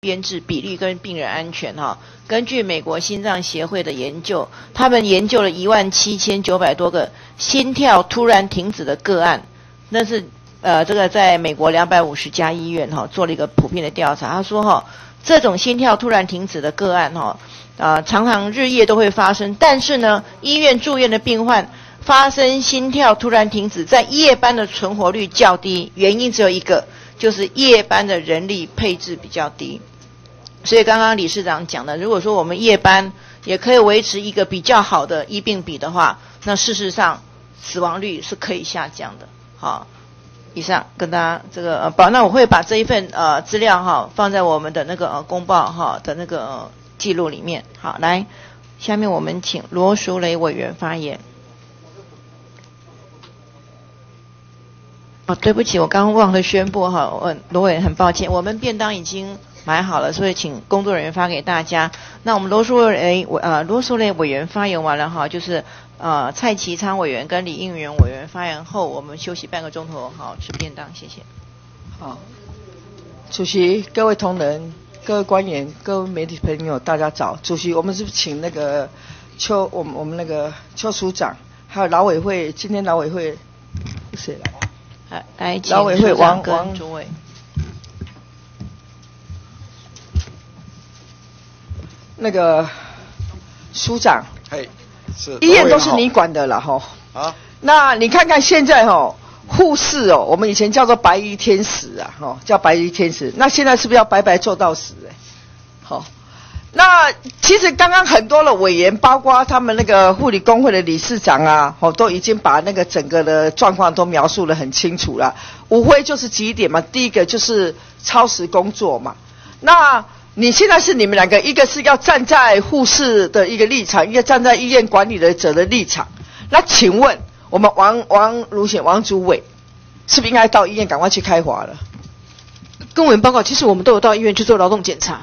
编制比例跟病人安全哈。根据美国心脏协会的研究，他们研究了一万七千九百多个心跳突然停止的个案，那是呃这个在美国两百五十家医院哈做了一个普遍的调查。他说哈，这种心跳突然停止的个案哈啊常常日夜都会发生，但是呢，医院住院的病患发生心跳突然停止，在夜班的存活率较低，原因只有一个。就是夜班的人力配置比较低，所以刚刚理事长讲的，如果说我们夜班也可以维持一个比较好的医病比的话，那事实上死亡率是可以下降的。好，以上跟大家这个呃，保，那我会把这一份呃资料哈放在我们的那个呃公报哈的那个记录里面。好，来，下面我们请罗淑蕾委员发言。哦，对不起，我刚忘了宣布哈，我罗伟很抱歉，我们便当已经买好了，所以请工作人员发给大家。那我们罗淑蕾委呃罗淑蕾委员发言完了哈，就是呃蔡其昌委员跟李应元委员发言后，我们休息半个钟头，好吃便当，谢谢。好，主席、各位同仁、各位官员、各位媒体朋友，大家早。主席，我们是请那个邱我们我们那个邱署长，还有劳委会，今天劳委会是谁来？来，劳委会王王主委，那个署长，嘿，是医院都是你管的了哈。啊，那你看看现在哈，护士哦，我们以前叫做白衣天使啊，哈，叫白衣天使，那现在是不是要白白做到死？哎，好。那其实刚刚很多的委员，包括他们那个护理工会的理事长啊，哦，都已经把那个整个的状况都描述的很清楚了。无非就是几点嘛，第一个就是超时工作嘛。那你现在是你们两个，一个是要站在护士的一个立场，一个站在医院管理的者的立场。那请问我们王王如显王主委，是不是应该到医院赶快去开华了？公文报告，其实我们都有到医院去做劳动检查。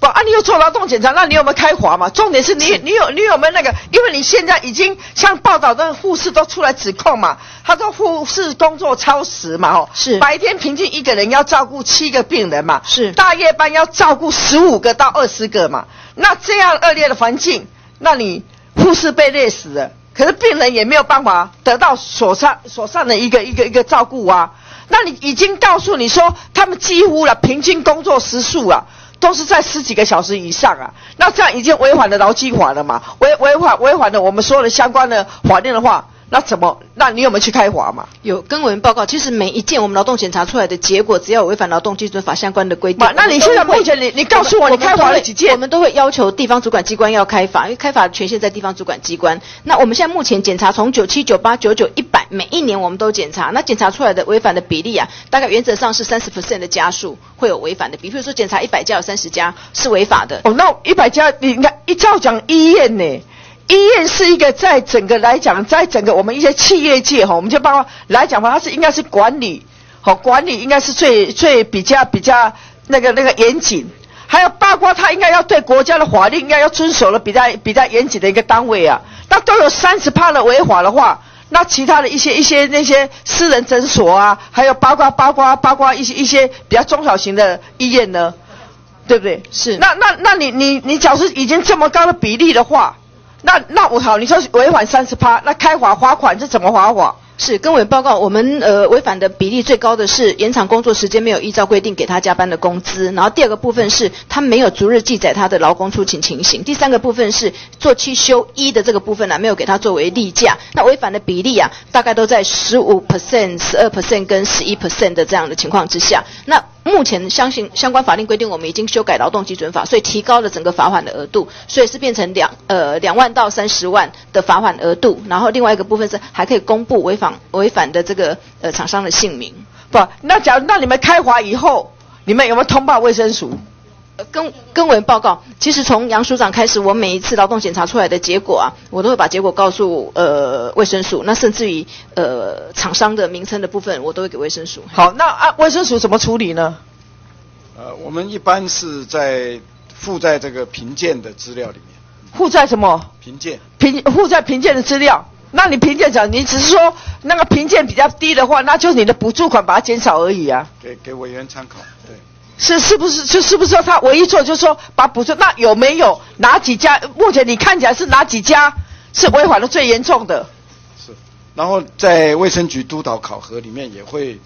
不啊，你有做劳动检查，那你有没有开罚嘛？重点是你，你有你有没有那个？因为你现在已经像报道的护士都出来指控嘛，他说护士工作超时嘛，哦，是白天平均一个人要照顾七个病人嘛，是大夜班要照顾十五个到二十个嘛，那这样恶劣的环境，那你护士被累死了，可是病人也没有办法得到所上所上的一个一个一个照顾啊，那你已经告诉你说他们几乎了平均工作时数啊。都是在十几个小时以上啊，那这样已经违反了劳基法了嘛？违违反违反了我们所有的相关的法令的话。那怎么？那你有没有去开罚嘛？有跟委员报告，其实每一件我们劳动检查出来的结果，只要违反劳动基准法相关的规定，那你现在目前你你告诉我，你开罚了几件？我们都会要求地方主管机关要开罚，因为开罚权限在地方主管机关。那我们现在目前检查从九七九八九九一百，每一年我们都检查，那检查出来的违反的比例啊，大概原则上是三十 percent 的家数会有违反的，比如说检查一百家有三十家是违法的。哦，那一百家你看一照讲医院呢？医院是一个在整个来讲，在整个我们一些企业界哈，我们就包括来讲话，它是应该是管理，好管理应该是最最比较比较那个那个严谨，还有包括它应该要对国家的法律应该要遵守的比较比较严谨的一个单位啊。那都有三十趴的违法的话，那其他的一些一些那些私人诊所啊，还有包括包括包括一些一些比较中小型的医院呢，对不对？是。那那那你你你假如已经这么高的比例的话。那那我好，你说违反三十趴，那开罚罚款是怎么罚法？是跟委报告，我们呃违反的比例最高的是延长工作时间，没有依照规定给他加班的工资。然后第二个部分是他没有逐日记载他的劳工出勤情形。第三个部分是做七休一的这个部分呢，没有给他作为例假。那违反的比例啊，大概都在十五 percent、十二 percent 跟十一 percent 的这样的情况之下。那目前相信相关法令规定，我们已经修改劳动基准法，所以提高了整个罚款的额度，所以是变成两呃两万到三十万的罚款额度。然后另外一个部分是还可以公布违反违反的这个呃厂商的姓名。不，那假如那你们开罚以后，你们有没有通报卫生署？跟跟委员报告，其实从杨署长开始，我每一次劳动检查出来的结果啊，我都会把结果告诉呃卫生署。那甚至于呃厂商的名称的部分，我都会给卫生署。好，那啊卫生署怎么处理呢？呃，我们一般是在附在这个评鉴的资料里面。附在什么？评鉴。评附在评鉴的资料。那你评鉴讲，你只是说那个评鉴比较低的话，那就是你的补助款把它减少而已啊。给给委员参考，对。是是不是？就是不是说他唯一做就是说把补助？那有没有哪几家？目前你看起来是哪几家是违反的最严重的？是，然后在卫生局督导考核里面也会。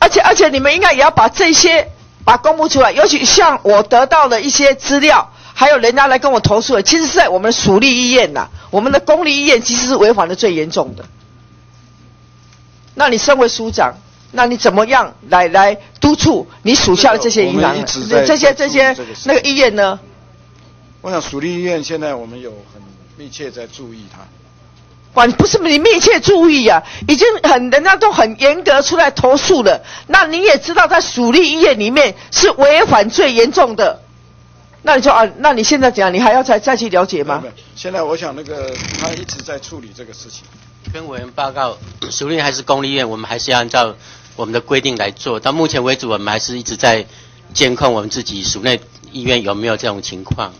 而且而且你们应该也要把这些把公布出来，尤其像我得到的一些资料，还有人家来跟我投诉的，其实是在我们的属立医院呐，我们的公立医院其实是违反的最严重的。那你身为署长，那你怎么样来来督促你属下的这些医院？这些这些那个医院呢？我想属立医院现在我们有很密切在注意它。管，不是你密切注意呀，已经很人家都很严格出来投诉了。那你也知道，在属立医院里面是违反最严重的。那你说啊，那你现在讲，你还要再再去了解吗？现在我想那个他一直在处理这个事情。跟委员报告，属立还是公立医院，我们还是要按照我们的规定来做。到目前为止，我们还是一直在监控我们自己属内医院有没有这种情况。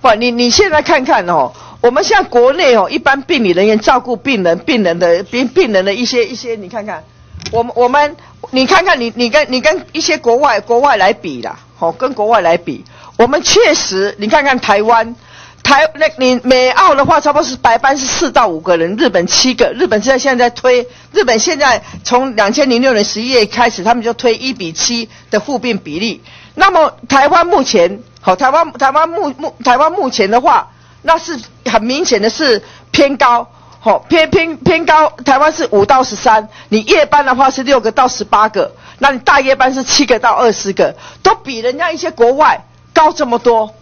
不，你你现在看看哦。我们像国内哦，一般病理人员照顾病人，病人的病病人的一些一些，你看看，我们我们，你看看你你跟你跟一些国外国外来比啦，好，跟国外来比，我们确实，你看看台湾，台那你美澳的话，差不多是白班是四到五个人，日本七个，日本现在现在推，日本现在从两千零六年十一月开始，他们就推一比七的护病比例，那么台湾目前，好，台湾台湾目目台湾目前的话。那是很明显的是偏高，好偏偏偏高。台湾是五到十三，你夜班的话是六个到十八个，那你大夜班是七个到二十个，都比人家一些国外高这么多。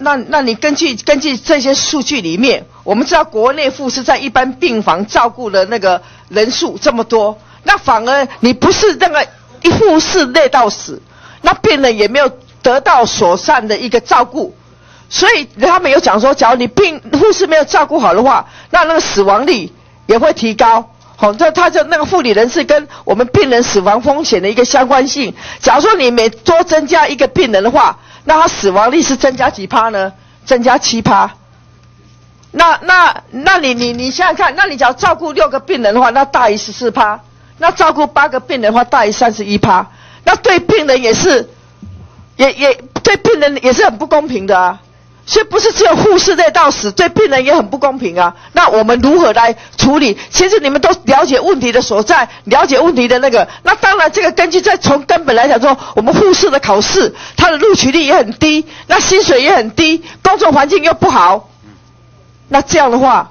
那那你根据根据这些数据里面，我们知道国内护士在一般病房照顾的那个人数这么多，那反而你不是那个一护士累到死，那病人也没有得到所善的一个照顾。所以他们有讲说，假如你病护士没有照顾好的话，那那个死亡率也会提高。好，这他就那个护理人士跟我们病人死亡风险的一个相关性。假如说你每多增加一个病人的话，那他死亡率是增加几趴呢？增加七趴。那那那你你你想想看，那你只要照顾六个病人的话，那大于十四趴；那照顾八个病人的话，大于三十一趴。那对病人也是，也也对病人也是很不公平的啊。所以不是只有护士累到死，对病人也很不公平啊。那我们如何来处理？其实你们都了解问题的所在，了解问题的那个。那当然，这个根据在从根本来讲说，我们护士的考试，它的录取率也很低，那薪水也很低，工作环境又不好。那这样的话，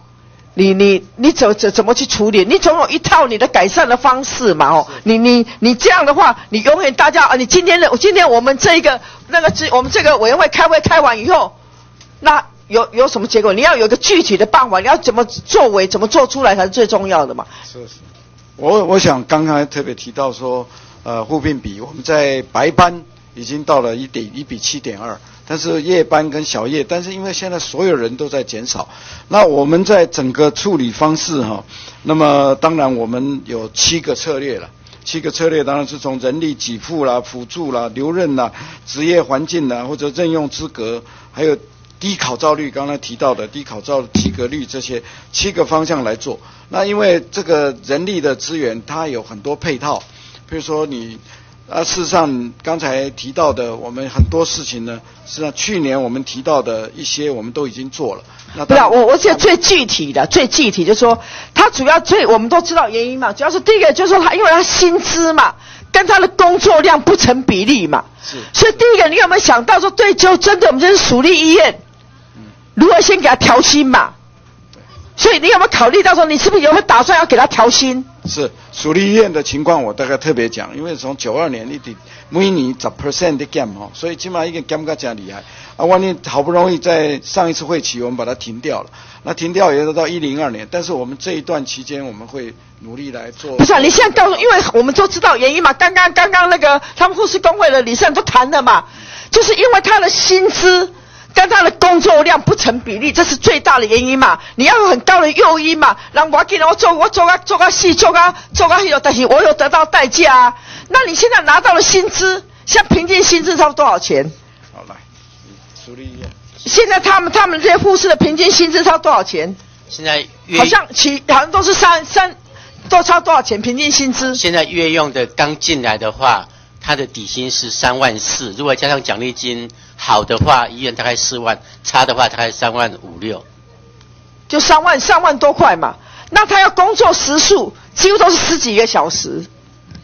你你你怎怎怎么去处理？你总有一套你的改善的方式嘛？哦，你你你这样的话，你永远大家啊，你今天的今天我们这一个那个我们这个委员会开会开完以后。那有有什么结果？你要有个具体的办法，你要怎么作为，怎么做出来才是最重要的嘛？是是，我我想刚刚特别提到说，呃，护病比我们在白班已经到了一点一比七点二，但是夜班跟小夜，但是因为现在所有人都在减少，那我们在整个处理方式哈，那么当然我们有七个策略了，七个策略当然是从人力给付啦、辅助啦、留任啦、职业环境啦，或者任用资格，还有。低考照率，刚才提到的低考照及格率这些七个方向来做。那因为这个人力的资源，它有很多配套，比如说你啊，事实上刚才提到的，我们很多事情呢，实际上去年我们提到的一些，我们都已经做了。那不要我，我现在最具体的，最具体就是说，它主要最我们都知道原因嘛，主要是第一个就是说，它因为它薪资嘛，跟他的工作量不成比例嘛。是。所以第一个，你有没有想到说，对，就针对我们这是属立医院。如何先给他调薪嘛？所以你有没有考虑到说，你是不是有没有打算要给他调薪？是属立医院的情况，我大概特别讲，因为从九二年一直每年十 percent 的减哦，所以起码一个减个加厉害啊！万一好不容易在上一次会期我们把它停掉了，那停掉也要到一零二年，但是我们这一段期间我们会努力来做。不是，啊，你现在告诉，因为我们都知道原因嘛。刚刚刚刚那个他们护士工会的理事长都谈了嘛，就是因为他的薪资。跟他的工作量不成比例，这是最大的原因嘛？你要有很高的诱因嘛？让我给我做我做个做个戏做个做个戏，但是我有得到代价啊。那你现在拿到了薪资，像平均薪资差多少钱？好来，处理一下。现在他们他们这些护士的平均薪资差多少钱？现在好像其好像都是三三，都差多少钱？平均薪资？现在月用的刚进来的话，他的底薪是三万四，如果加上奖励金，好的话医院大概四万，差的话大概三万五六，就三万三万多块嘛。那他要工作时数几乎都是十几个小时，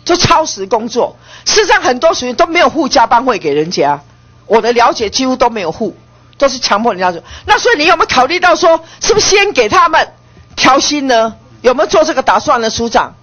就超时工作。事实上，很多属于都没有付加班费给人家。我的了解几乎都没有付，都是强迫人家做。那所以你有没有考虑到说，是不是先给他们调薪呢？有没有做这个打算呢，署长？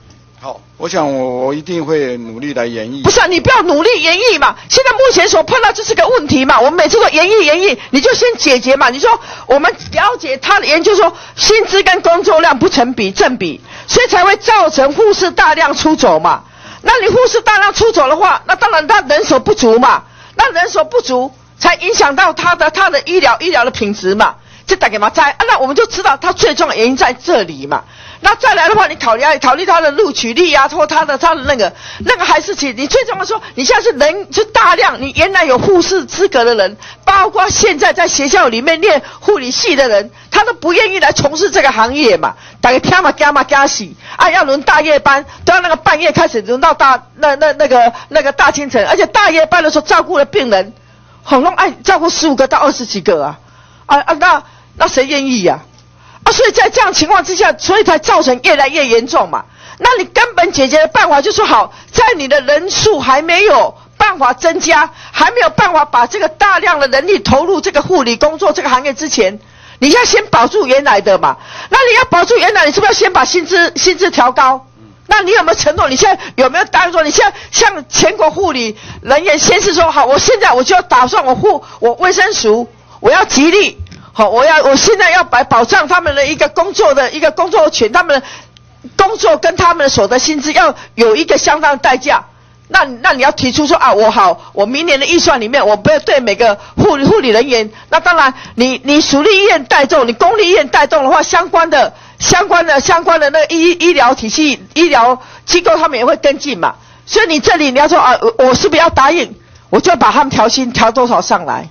好，我想我我一定会努力来演绎。不是啊，你不要努力演绎嘛。现在目前所碰到这是个问题嘛。我们每次都演绎演绎，你就先解决嘛。你说我们了解他的研究说，薪资跟工作量不成比正比，所以才会造成护士大量出走嘛。那你护士大量出走的话，那当然他人手不足嘛。那人手不足，才影响到他的他的医疗医疗的品质嘛。就打给嘛在，那我们就知道他最重要原因在这里嘛。那再来的话，你考虑考虑他的录取率啊，或他的他的那个那个还是其你最重要说，你现在是人就大量，你原来有护士资格的人，包括现在在学校里面念护理系的人，他都不愿意来从事这个行业嘛。大家听嘛，加嘛加洗啊，要轮大夜班，都要那个半夜开始轮到大那那那个那个大清晨，而且大夜班的时候照顾的病人，好弄爱照顾十五个到二十几个啊啊啊，那那谁愿意呀？啊，所以在这样情况之下，所以才造成越来越严重嘛。那你根本解决的办法就是好，在你的人数还没有办法增加，还没有办法把这个大量的人力投入这个护理工作这个行业之前，你要先保住原来的嘛。那你要保住原来，你是不是要先把薪资薪资调高？那你有没有承诺？你现在有没有答应说，你现在向全国护理人员先是说好，我现在我就要打算我护我卫生署，我要极力。好，我要我现在要保保障他们的一个工作的一个工作权，他们工作跟他们的所得薪资要有一个相当的代价。那那你要提出说啊，我好，我明年的预算里面，我不要对每个护理护理人员。那当然，你你属立医院带动，你公立医院带动的话，相关的相关的相关的那个医医疗体系、医疗机构，他们也会跟进嘛。所以你这里你要说啊，我是不是要答应，我就把他们调薪调多少上来？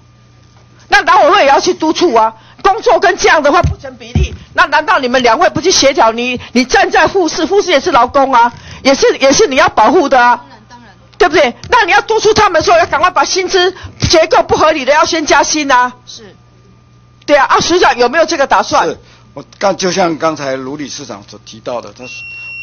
那党委会也要去督促啊，工作跟这样的话不成比例，那难道你们两位不去协调？你你站在护士，护士也是劳工啊，也是也是你要保护的啊，当然当然，对不对？那你要督促他们说，要赶快把薪资结构不合理的要先加薪啊。是，对啊，啊，署长有没有这个打算？是，我刚就像刚才卢理事长所提到的，他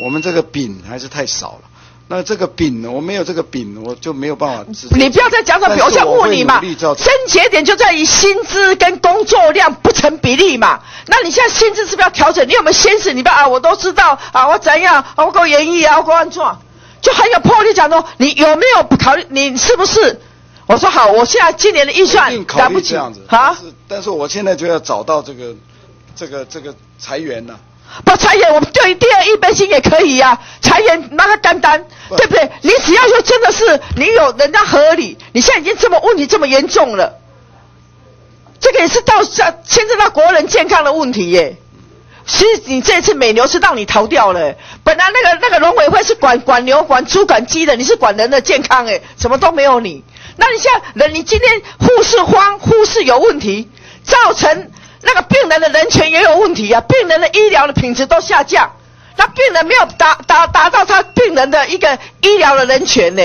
我们这个饼还是太少了。那这个饼，我没有这个饼，我就没有办法。你不要再讲什么饼，我想问你嘛，症结点就在于薪资跟工作量不成比例嘛。那你现在薪资是不是要调整？你有没有先死？你不要啊，我都知道啊，我怎样啊，我够严毅啊，我够安装，就很有魄力讲说，你有没有考虑？你是不是？我说好，我现在今年的预算来不及啊。但是，但是我现在就要找到这个，这个，这个裁员呢。不裁员，我们对第二一杯薪也可以呀。裁员那个单单，对不对？你只要说真的是你有人家合理，你现在已经这么问题这么严重了，这个也是到牵牵涉到国人健康的问题耶。其实你这次美牛是让你逃掉了，本来那个那个农委会是管管牛、管猪、管鸡的，你是管人的健康哎，什么都没有你。那你现在人，你今天护士慌，护士有问题，造成。那个病人的人权也有问题啊，病人的医疗的品质都下降，那病人没有达达达到他病人的一个医疗的人权呢？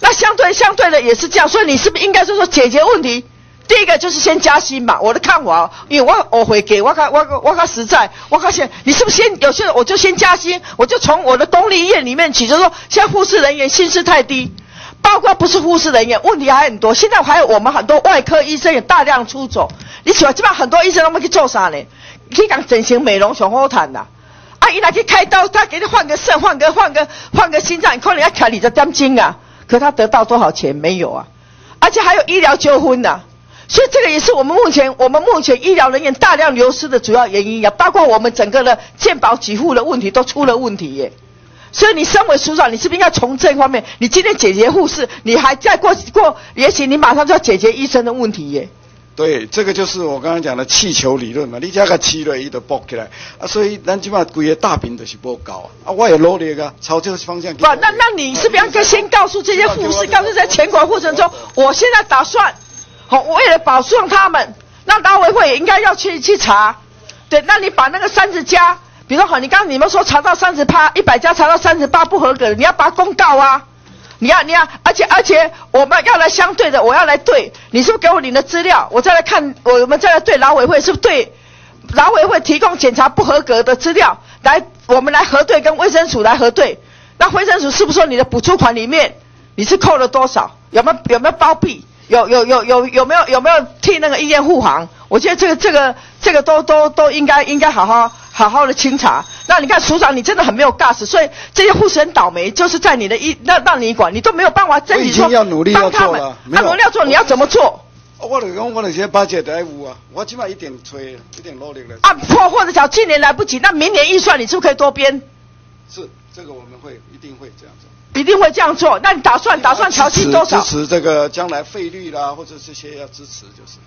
那相对相对的也是这样，所以你是不是应该说说解决问题？第一个就是先加薪嘛，我的看法，因为我我会给我看我我看实在，我发现你是不是先有些我就先加薪，我就从我的公立医院里面起，就是说现在护士人员薪资太低，包括不是护士人员问题还很多，现在还有我们很多外科医生也大量出走。你喜欢基本上很多医生他们去做啥呢？去讲整形美容、小好谈呐。啊，伊来去开刀，他给你换个肾、换个换个换个心脏，可能要开你的担金啊。可他得到多少钱没有啊？而且还有医疗纠纷呐。所以这个也是我们目前我们目前医疗人员大量流失的主要原因呀。包括我们整个的健保给付的问题都出了问题耶。所以你身为署长，你是不是应该从这方面？你今天解决护士，你还再过过，也许你马上就要解决医生的问题耶。对，这个就是我刚刚讲的气球理论嘛。你加个气了，伊就爆起来啊。所以咱起码规个大饼都是不高啊。啊，我也努力啊，朝这个方向。不，那那你是不是要先告诉这些护士，告诉在全国过程中，我现在打算，好，为了保障他们，那党委会也应该要去去查。对，那你把那个三十家，比如说好，你刚刚你们说查到三十八，一百家查到三十八不合格，你要把公告啊。你要你要，而且而且我们要来相对的，我要来对，你是不是给我你的资料？我再来看，我们再来对劳委会是不是对？劳委会提供检查不合格的资料，来我们来核对，跟卫生署来核对。那卫生署是不是说你的补助款里面你是扣了多少？有没有有没有包庇？有有有有有没有有没有替那个医院护航？我觉得这个这个这个都都都应该应该好好好好的清查。那你看署长，你真的很没有 gas，所以这些护士很倒霉，就是在你的一那让你管，你都没有办法争取说要努力要做了，他努力要做，你要怎么做？我就讲，我那些八戒都有啊，我起码一点吹，一点努力了。啊，破或者讲今年来不及，那明年预算你是不是可以多编？是，这个我们会一定会这样做。一定会这样做。那你打算打算调薪多少？支持这个将来费率啦，或者这些要支持就是。